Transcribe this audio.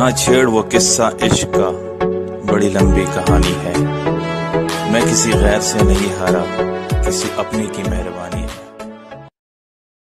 ना छेड़ वो किस्सा इश्क का, बड़ी लंबी कहानी है। मैं किसी गैर से नहीं हारा, किसी अपने की मेहरबानी है।